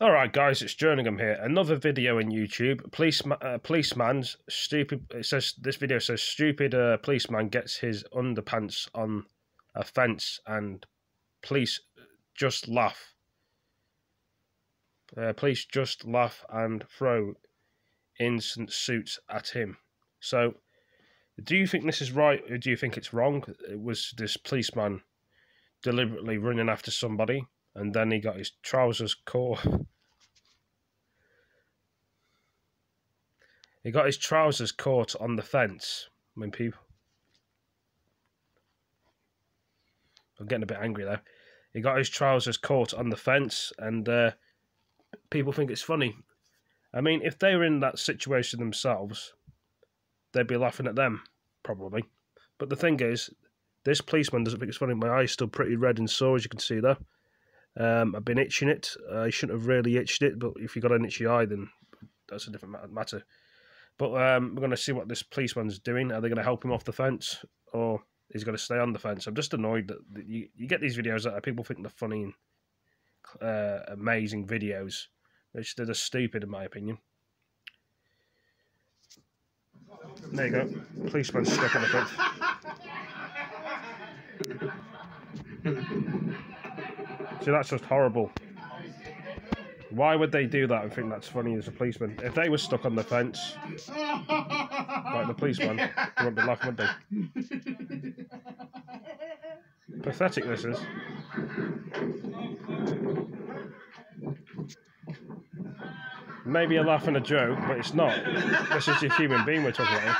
All right, guys, it's Jerningham here. Another video in YouTube. Police, uh, policeman's stupid. It says this video says stupid uh, policeman gets his underpants on a fence and police just laugh. Uh, police just laugh and throw innocent suits at him. So, do you think this is right or do you think it's wrong? It was this policeman deliberately running after somebody and then he got his trousers caught. He got his trousers caught on the fence when people. I'm getting a bit angry there. He got his trousers caught on the fence, and uh, people think it's funny. I mean, if they were in that situation themselves, they'd be laughing at them, probably. But the thing is, this policeman doesn't think it's funny. My eye's still pretty red and sore, as you can see there. Um, I've been itching it. I shouldn't have really itched it, but if you've got an itchy eye, then that's a different matter. But um, we're going to see what this policeman's doing. Are they going to help him off the fence, or is he going to stay on the fence? I'm just annoyed that you, you get these videos that people think they're funny and uh, amazing videos, which they're just stupid in my opinion. There you go. Policeman's stuck on the fence. See, that's just horrible. Why would they do that and think that's funny as a policeman? If they were stuck on the fence, like the policeman, they wouldn't be laughing, would they? Pathetic this is. Maybe a laugh and a joke, but it's not. This is a human being we're talking about.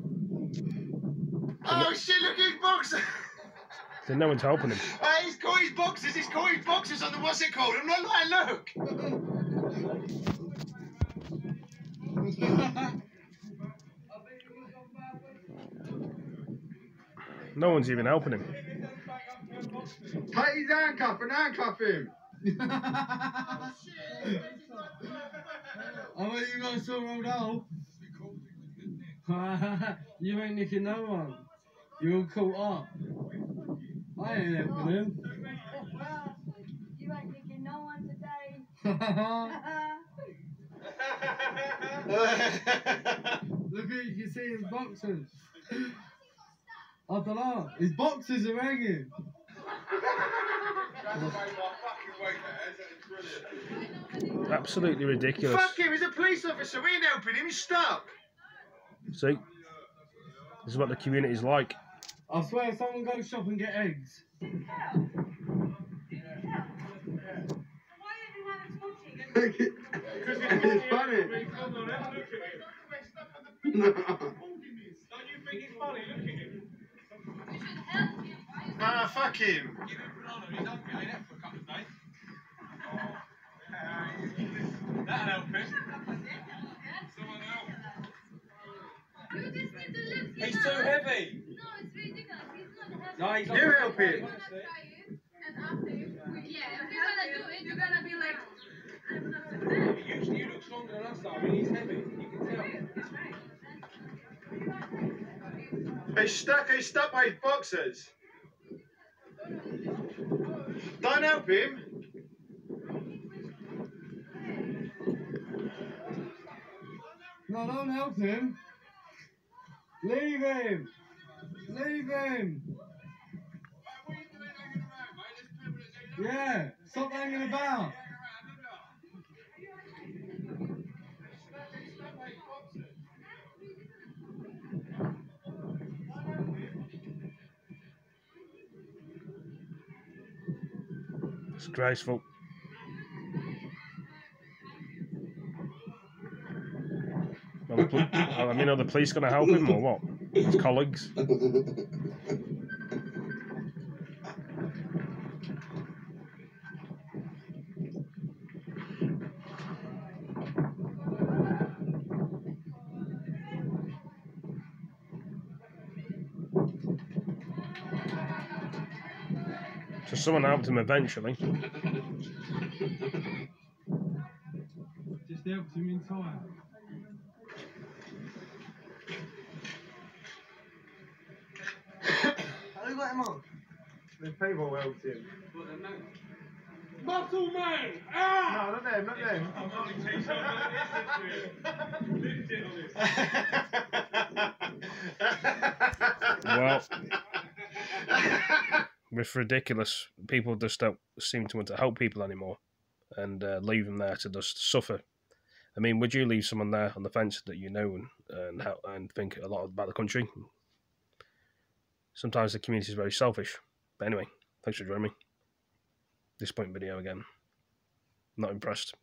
oh shit, look at his boxes! So no one's helping him. Hey, uh, he's got his boxes, he's got his boxes on the what's it called? I'm not lying, look! no one's even helping him. Take his handcuff and handcuff him! I bet you got so rolled out. you ain't nicking no one. You're all caught up. I ain't helping. Well, you ain't nicking no one today. Look at you can see his boxers. I don't know. His boxers are hanging. Absolutely ridiculous. Fuck him, he's a police officer, we ain't helping him, he's stuck! See? This is what the community's like. I swear someone go shop and get eggs. it's funny. No. Don't you think it's funny? Look at him. You should help him. Ah, fuck him. No, he's You help him. I'm gonna try it, and after yeah, if you're gonna do it, you're gonna be like, I'm not so bad. You, you look stronger than us, though. I mean, he's heavy. You can tell. He's stuck, he's stuck by his boxers. Don't help him. No, don't help him. Leave him. Leave him. Yeah, stop hanging about. Disgraceful. Are the pol- I mean, are the police going to help him or what? His colleagues? So someone helped him eventually. Just helped him in time. let him off. The people helped him. Muscle man! Ah! No, not them, not them. Well, with ridiculous, people just don't seem to want to help people anymore, and uh, leave them there to just suffer. I mean, would you leave someone there on the fence that you know and and, help, and think a lot about the country? Sometimes the community is very selfish. But anyway, thanks for joining me. Disappointing video again. Not impressed.